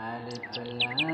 ألف لام